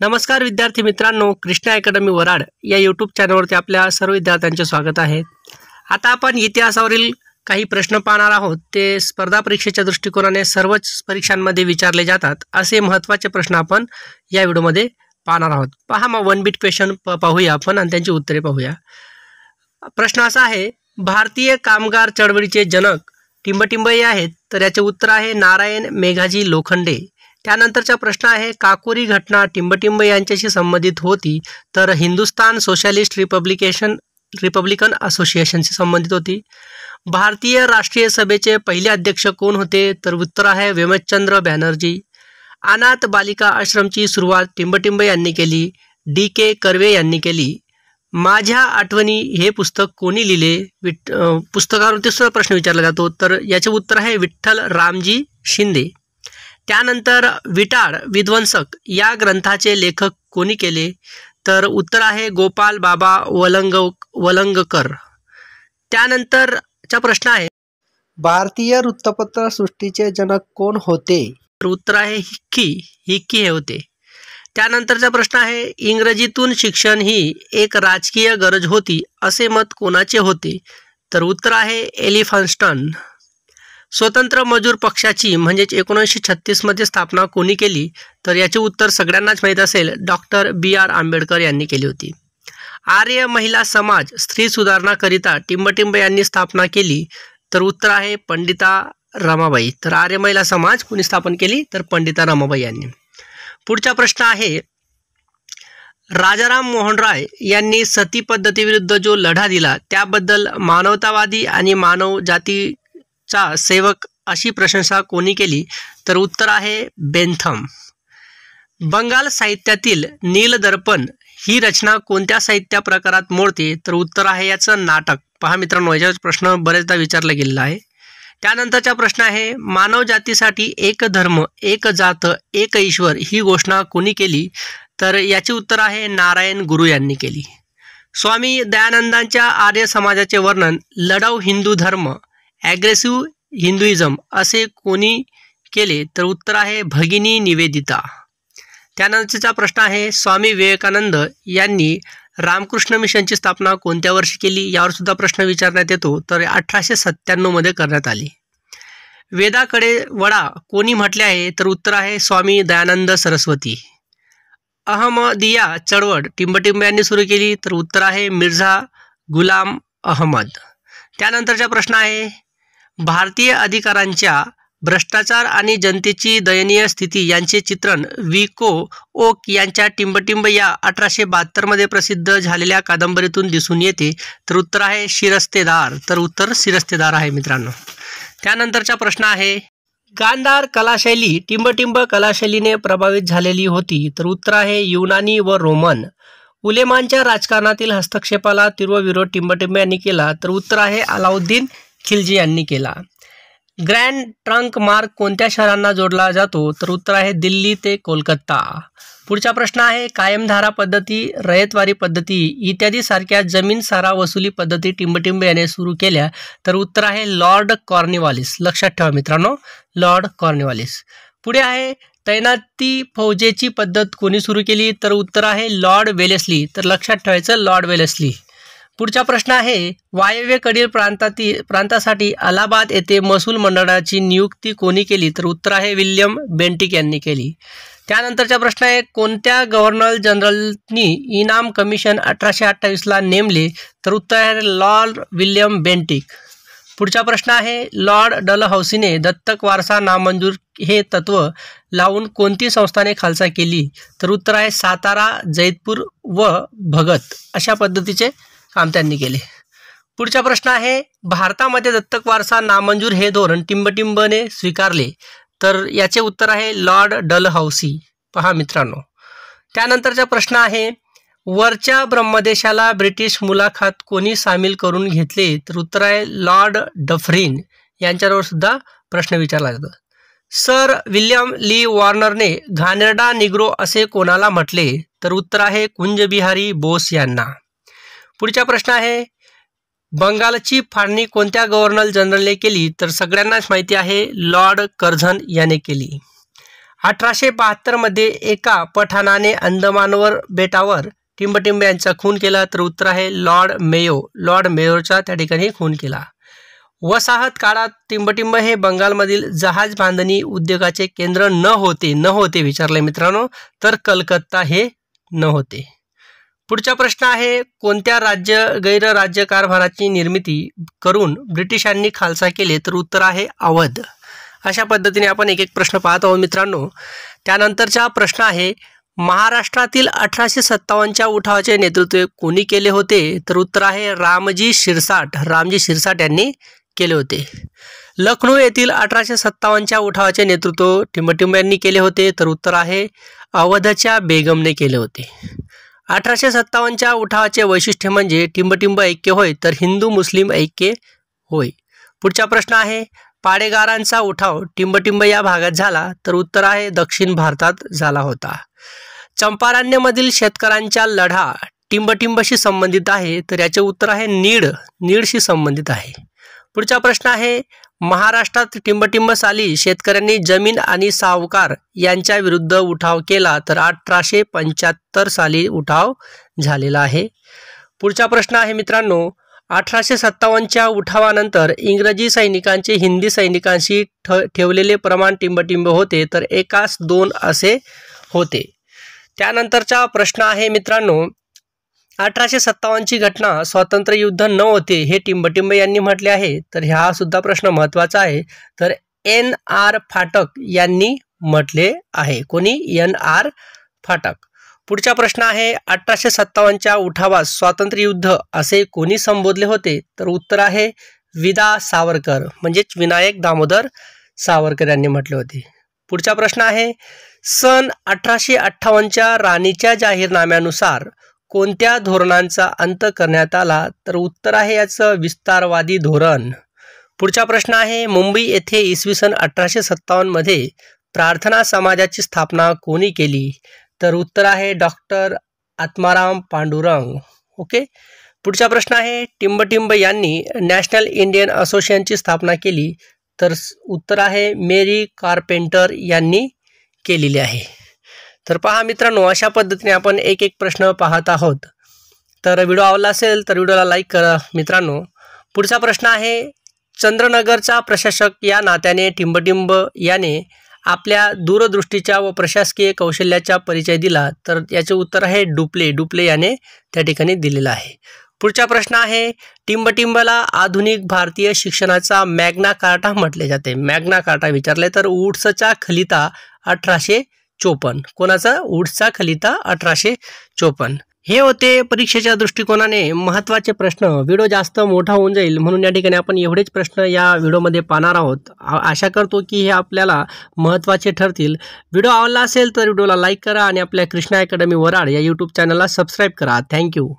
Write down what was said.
नमस्कार विद्यार्थी मित्रांनो कृष्णा अकॅडमी वराड या यूट्यूब चॅनलवरती आपल्या सर्व विद्यार्थ्यांचे स्वागत आहे. आता आपण इतिहासावरील काही प्रश्न पाहणार आहोत. ते स्पर्धा परीक्षेच्या दृष्टिकोनाने सर्वच परीक्षांमध्ये विचारले जातात. असे महत्त्वाचे प्रश्न आपण या व्हिडिओमध्ये पाहणार आहोत. पहा मग वन बीट क्वेश्चन पाहूया आपण आणि त्यांची उत्तरे पाहूया. प्रश्न असा आहे भारतीय कामगार चळवळीचे जनक टिंबटिंबई आहेत तर याचे उत्तर आहे नारायण मेघाजी लोखंडे. त्यानंतरचा प्रश्न आहे काकोरी घटना टिंबटिंब यांच्याशी संबंधित होती तर हिंदुस्तान सोशलिस्ट रिपब्लिकेशन रिपब्लिकन असोसिएशनशी संबंधित होती. भारतीय राष्ट्रीय सभेचे पहिले अध्यक्ष कोण होते तर उत्तर आहे वेमचंद्र बॅनर्जी. अनाथ बालिका आश्रमची सुरुवात टिंबटिंब यांनी केली डी के कर्वे यांनी केली. माझ्या आठवणी हे पुस्तक कोणी लिहिले? विठ पुस्तकावर तिसरा प्रश्न विचारला जातो तर याचे उत्तर आहे विठ्ठल रामजी शिंदे. त्यानंतर विटाळ विध्वंसक या ग्रंथाचे लेखक कोणी केले? तर उत्तर आहे गोपाल बाबा वलंग वलंगकर. त्यानंतरचा प्रश्न आहे भारतीय वृत्तपत्र सृष्टीचे जनक कोण होते? तर उत्तर आहे हिक्की हिक्की हे होते. त्यानंतरचा प्रश्न आहे इंग्रजीतून शिक्षण ही एक राजकीय गरज होती असे मत कोणाचे होते? तर उत्तर आहे एलिफन्स्टन स्वतंत्र मजूर पक्षाची म्हणजेच एकोणीसशे छत्तीसमध्ये स्थापना कोणी केली तर याचे उत्तर सगळ्यांनाच माहीत असेल डॉक्टर बी आर आंबेडकर यांनी केली होती. आर्य महिला समाज स्त्री सुधारणाकरिता टिंबटिंब यांनी स्थापना केली तर उत्तर आहे पंडिता रमाबाई. तर आर्य महिला समाज कोणी स्थापन केली तर पंडिता रमाबाई यांनी. पुढचा प्रश्न आहे राजाराम मोहन राय यांनी सती पद्धतीविरुद्ध जो लढा दिला त्याबद्दल मानवतावादी आणि मानव जाती चा सेवक अशी प्रशंसा कोणी केली तर उत्तर आहे बेंथम. बंगाल साहित्यातील नीलदर्पण ही रचना कोणत्या साहित्य प्रकारात मोडते तर उत्तर आहे याचं नाटक. पहा मित्रांनो याच्यावर प्रश्न बरेचदा विचारला गेलेला आहे. त्यानंतरचा प्रश्न आहे मानव जातीसाठी एक धर्म एक जात एक ईश्वर ही घोषणा कोणी केली तर याचे उत्तर आहे नारायण गुरु यांनी केली. स्वामी दयानंदांच्या आर्य समाजाचे वर्णन लढाऊ हिंदू धर्म ॲग्रेसिव्ह हिंदुइझम असे कोणी केले तर उत्तर आहे भगिनी निवेदिता. त्यानंतरचा प्रश्न आहे स्वामी विवेकानंद यांनी रामकृष्ण मिशनची स्थापना कोणत्या वर्षी केली? यावर सुद्धा प्रश्न विचारण्यात येतो. तर अठराशे सत्त्याण्णवमध्ये करण्यात आली. वेदाकडे वडा कोणी म्हटले आहे? तर उत्तर आहे स्वामी दयानंद सरस्वती. अहमदिया चळवळ टिंबटिंब्यांनी सुरू केली. तर उत्तर आहे मिर्झा गुलाम अहमद. त्यानंतरचा प्रश्न आहे भारतीय अधिकारांच्या भ्रष्टाचार आणि जनतेची दयनीय स्थिती यांचे चित्रण विको ओक यांच्या टिंबटिंब या अठराशे बहात्तरमध्ये प्रसिद्ध झालेल्या कादंबरीतून दिसून येते. तर उत्तर आहे शिरस्तेदार. तर उत्तर शिरस्तेदार आहे मित्रांनो. त्यानंतरचा प्रश्न आहे गांधार कलाशैली टिंबटिंब कलाशैलीने प्रभावित झालेली होती. तर उत्तर आहे युनानी व रोमन. उलेमानच्या राजकारणातील हस्तक्षेपाला तीव्र विरोध टिंबटिंब यांनी केला. तर उत्तर आहे अलाउद्दीन खिलजी यांनी केला. ग्रँड ट्रंक मार्ग कोणत्या शहरांना जोडला जातो? तर उत्तर आहे दिल्ली ते कोलकाता. पुढचा प्रश्न आहे कायमधारा पद्धती रयतवारी पद्धती इत्यादी सारख्या जमीन सारा वसुली पद्धती टिंबटिंब याने सुरू केल्या तर उत्तर आहे लॉर्ड कॉर्निवालिस. लक्षात ठेवा मित्रांनो लॉर्ड कॉर्निवालिस. पुढे आहे तैनाती फौजेची पद्धत कोणी सुरू केली? तर उत्तर आहे लॉर्ड वेलेस्ली. तर लक्षात ठेवायचं लॉर्ड वेलेस्ली. पुढचा प्रश्न आहे वायव्येकडील प्रांतातील प्रांतासाठी अलाहाबाद येथे महसूल मंडळाची नियुक्ती कोणी केली? तर उत्तर आहे विल्यम बेंटिक यांनी केली. त्यानंतरचा प्रश्न आहे कोणत्या गव्हर्नर जनरलनी इनाम कमिशन अठराशे अठ्ठावीसला नेमले? तर उत्तर आहे लॉर्ड विल्यम बेंटिक. पुढचा प्रश्न आहे लॉर्ड डलहौसीने दत्तक वारसा नामंजूर हे तत्व लावून कोणती संस्थाने खालसा केली? तर उत्तर आहे सातारा जैतपूर व भगत. अशा पद्धतीचे काम त्यांनी केले. पुढचा प्रश्न आहे भारतामध्ये दत्तक वारसा नामंजूर हे धोरण टिंबटिंबने स्वीकारले. तर याचे उत्तर आहे लॉर्ड डलहौसी. पहा मित्रांनो. त्यानंतरचा प्रश्न आहे वरच्या ब्रह्मदेशाला ब्रिटिश मुलाखत कोणी सामील करून घेतले? तर उत्तर आहे लॉर्ड डफरीन. यांच्यावर सुद्धा प्रश्न विचारला जातो. सर विल्यम ली वॉर्नरने घानेरडा निग्रो असे कोणाला म्हटले? तर उत्तर आहे कुंजबिहारी बोस यांना. पुढचा प्रश्न आहे. बंगालची फाळणी कोणत्या गव्हर्नर जनरलने केली? तर सगळ्यांनाच माहिती आहे लॉर्ड कर्झन याने केली. अठराशे बहात्तरमध्ये एका पठाणाने अंदमानवर बेटावर टिंबटिंब यांचा खून केला तर उत्तर आहे लॉर्ड मेयो. लॉर्ड मेयोचा त्या ठिकाणी खून केला. वसाहत काळात टिंबटिंब हे बंगालमधील जहाज बांधणी उद्योगाचे केंद्र न होते न होते विचारले मित्रांनो तर कलकत्ता हे न होते. पुढचा प्रश्न आहे कोणत्या राज्य गैरराज्य कारभाराची निर्मिती करून ब्रिटिशांनी खालसा केले? तर उत्तर आहे अवध. अशा पद्धतीने आपण एक एक प्रश्न पाहत आहोत मित्रांनो. त्यानंतरचा प्रश्न आहे महाराष्ट्रातील अठराशे सत्तावन्नच्या उठावाचे नेतृत्व कोणी केले होते? तर उत्तर आहे रामजी शिरसाट रामजी शिरसाट यांनी केले होते. लखनौ येथील अठराशे सत्तावन्नच्या उठावाचे नेतृत्व टिंबटिंब यांनी केले होते. तर उत्तर आहे अवधच्या बेगमने केले होते. अठराशे सत्तावन्नच्या उठावाचे वैशिष्ट्य म्हणजे टिंबटिंब ऐक्य होय तर हिंदू मुस्लिम ऐक्य होय. पुढचा प्रश्न आहे पाडेगारांचा उठाव टिंबटिंब या भागात झाला तर उत्तर आहे दक्षिण भारतात झाला होता. चंपारण्यमधील शेतकऱ्यांचा लढा टिंबटिंबशी संबंधित आहे तर याचे उत्तर आहे नीड नीडशी संबंधित आहे. पुढचा प्रश्न आहे महाराष्ट्रात टिंबटिंब साली शेतकऱ्यांनी जमीन आणि सावकार यांच्या विरुद्ध उठाव केला तर अठराशे पंच्याहत्तर साली उठाव झालेला आहे. पुढचा प्रश्न आहे मित्रांनो अठराशे सत्तावन्नच्या उठावानंतर इंग्रजी सैनिकांचे हिंदी सैनिकांशी ठ ठेवलेले प्रमाण टिंबटिंब होते तर एकास दोन असे होते. त्यानंतरचा प्रश्न आहे मित्रांनो अठराशे सत्तावन्नची घटना स्वातंत्र्य युद्ध न होते हे टिंबटिंब यांनी म्हटले आहे. तर हा सुद्धा प्रश्न महत्त्वाचा आहे. तर एन आर फाटक यांनी म्हटले आहे. कोणी? N R Phatak. पुढचा प्रश्न आहे अठराशे सत्तावन्नच्या उठावास स्वातंत्र्य युद्ध असे कोणी संबोधले होते? तर उत्तर आहे विदा सावरकर म्हणजेच विनायक दामोदर सावरकर यांनी म्हटले होते. पुढचा प्रश्न आहे सन अठराशे अठ्ठावन्नच्या राणीच्या जाहीरनाम्यानुसार कोणत्या धोरणांचा अंत करण्यात आला तर उत्तर आहे याचं विस्तारवादी धोरण. पुढचा प्रश्न आहे मुंबई येथे इसवी सन अठराशे सत्तावन्नमध्ये प्रार्थना समाजाची स्थापना कोणी केली? तर उत्तर आहे डॉक्टर आत्माराम पांडुरंग. ओके? पुढचा प्रश्न आहे टिंबटिंब यांनी नॅशनल इंडियन असोसिएशनची स्थापना केली. तर उत्तर आहे मेरी कार्पेंटर यांनी केलेली आहे. तर पहा मित्रांनो अशा पद्धतीने आपण एक एक प्रश्न पाहत आहोत. तर व्हिडिओ आवडला असेल तर व्हिडिओला लाईक करा. मित्रांनो पुढचा प्रश्न आहे चंद्रनगरचा प्रशासक या नात्याने टिंबटिंब याने आपल्या दूरदृष्टीच्या व प्रशासकीय कौशल्याचा परिचय दिला. तर याचे उत्तर आहे डुप्ले. डुप्ले याने त्या ठिकाणी दिलेलं आहे. पुढचा प्रश्न आहे टिंबटिंबला आधुनिक भारतीय शिक्षणाचा मॅग्ना कार्टा म्हटले जाते. मॅग्ना कार्टा विचारले तर वुड्सचा खलिता अठराशे चोपन्न. कोणाचा? वुड्सचा खलिता अठराशे चोपन्न. हे होते परीक्षेच्या दृष्टिकोनाने महत्त्वाचे प्रश्न. व्हिडिओ जास्त मोठा होऊन जाईल म्हणून या ठिकाणी आपण एवढेच प्रश्न या व्हिडिओमध्ये पाहणार आहोत. आशा करतो की हे आपल्याला महत्त्वाचे ठरतील. व्हिडिओ आवडला असेल तर व्हिडिओला लाईक करा आणि आपल्या कृष्णा अकॅडमी वराड या यूट्यूब चॅनलला सबस्क्राईब करा. थँक्यू